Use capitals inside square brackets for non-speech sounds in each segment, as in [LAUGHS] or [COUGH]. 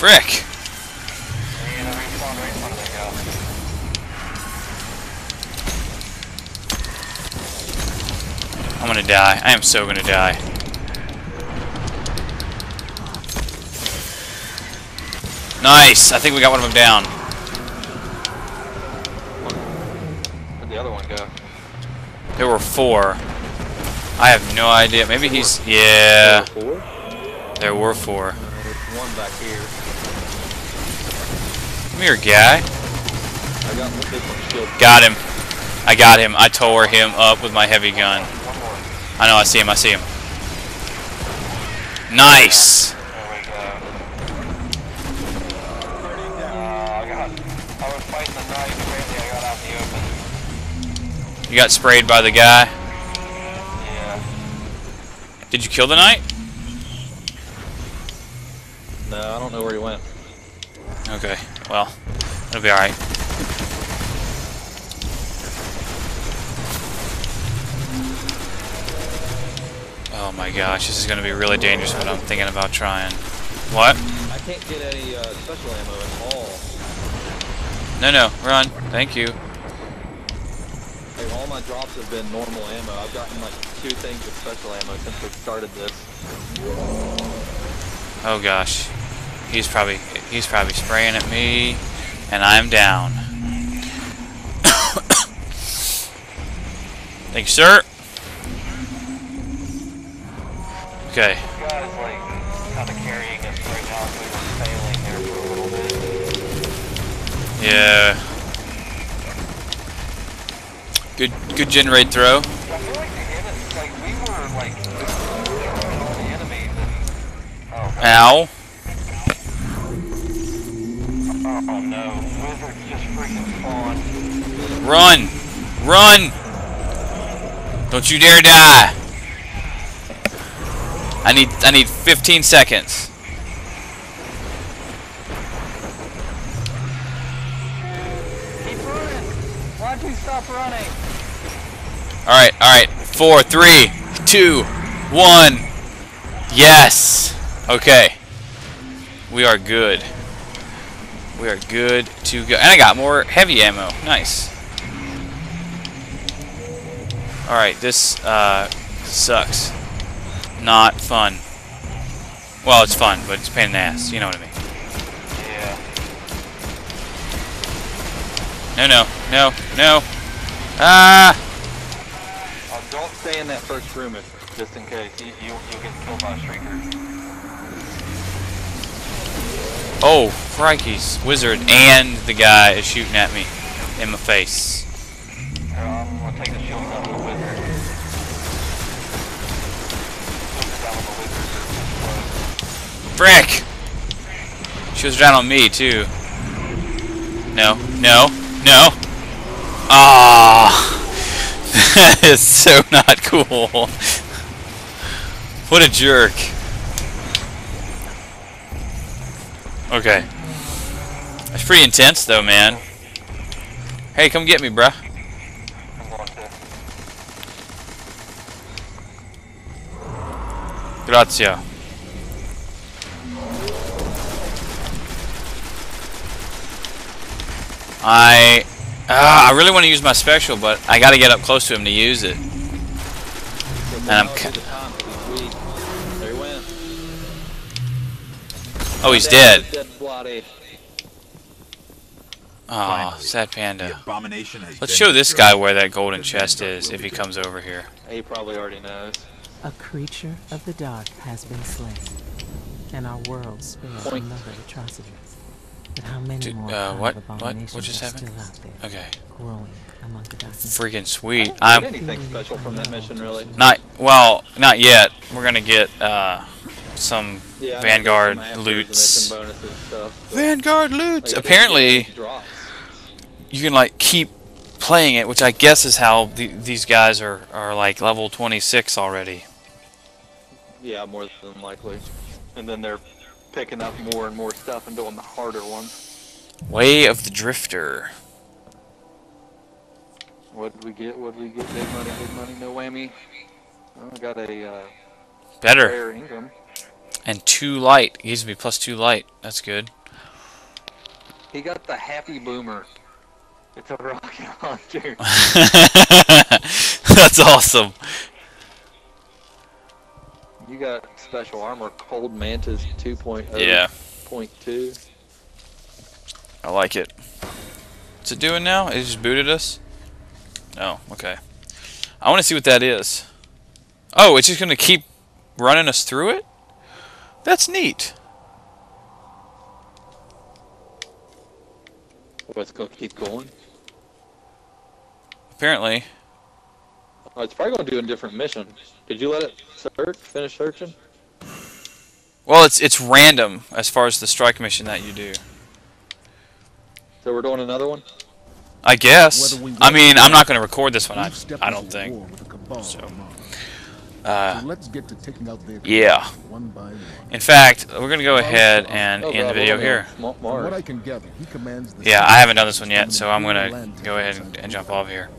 Frick! I respawned right in front of that guy. I'm gonna die. I am so gonna die. Nice! I think we got one of them down. Where'd the other one go? There were four. I have no idea. Maybe he's... Yeah, Four? there were four. There's one back here. Come here, guy. I got this one shield. Got him. I got him. I tore him up with my heavy gun. One more. I know, I see him, I see him. Nice! There we go. I got. I was fighting the knife. Apparently, I got out in the open. You got sprayed by the guy. Yeah. Did you kill the knight? No, I don't know where he went. Okay, well, it'll be alright. Oh my gosh, this is gonna be really dangerous, but I'm thinking about trying. What? I can't get any uh, special ammo at all. No, no, run. Thank you. Like, all my drops have been normal ammo. I've gotten like two things of special ammo since we started this. Oh gosh. He's probably he's probably spraying at me and I'm down. [COUGHS] Thank you, sir. Okay. You Good like kind throw. carrying Run! Run! Don't you dare die! I need I need 15 seconds. Keep running. Why'd you stop running? Alright, alright. Four, three, two, one. Yes! Okay. We are good. We are good to go. And I got more heavy ammo. Nice. Alright, this uh, sucks. Not fun. Well, it's fun, but it's a pain in the ass. You know what I mean. Yeah. No, no, no, no. Ah! Uh, don't stay in that first room if, just in case. You, you, you'll get killed by a shrieker. Oh, crikeys. Wizard and the guy is shooting at me in my face. Frick! She was down on me, too. No, no, no. Ah, [LAUGHS] That is so not cool. What a jerk. Okay. That's pretty intense, though, man. Hey, come get me, bruh. Grazie. I uh, I really want to use my special, but I got to get up close to him to use it. And I'm I'm ca- the time 'cause he's weak. There he went. Oh, he's Dead, dead. Dead bloody. Oh, sad panda. Let's show this guy where that golden chest is if he comes over here. He probably already knows. A creature of the dark has been slain, and our world spared another atrocity. But how many Dude, more uh, what- what- what just happened? still out there, Okay. growing among the darkness? Freaking sweet. Did I'm anything special from that mission, really? not well, not yet. We're gonna get uh some Yeah, Vanguard some loots. after the mission bonuses and stuff. but, Vanguard loots. I think Apparently, you can like keep playing it, which I guess is how the, these guys are are like level 26 already. Yeah, more than likely. And then they're picking up more and more stuff and doing the harder ones. Way of the Drifter. What did we get? What did we get? Big money, big money, no whammy. Oh, I got a uh, Better. And two light. It gives me plus two light. That's good. He got the happy boomer. It's a [LAUGHS] rocket launcher. [LAUGHS] That's awesome. You got special armor, cold mantis 2.0. Yeah, Point two. I like it. What's it doing now? It just booted us? Oh, okay. I want to see what that is. Oh, it's just going to keep running us through it? That's neat. What's gonna keep going? Apparently. Oh, it's probably gonna do a different mission. Did you let it search? Finish searching? Well, it's it's random as far as the strike mission that you do. So we're doing another one. I guess. I mean, I'm not not, going to record this one. I, I don't think. war with the Cabal So. Uh, let's get to taking out their yeah. one by one. In fact, we're going to go ahead and Oh, end the video here. Ma- From what Mars. I can gather, he commands the Yeah, I haven't done this one yet, so I'm going to go ahead and, and jump off here.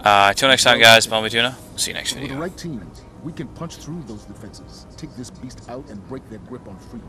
Uh, until next time, guys, Bumblebee Tuna. See you next With the video. We can punch through those defenses, take this beast out, and break their grip on freedom.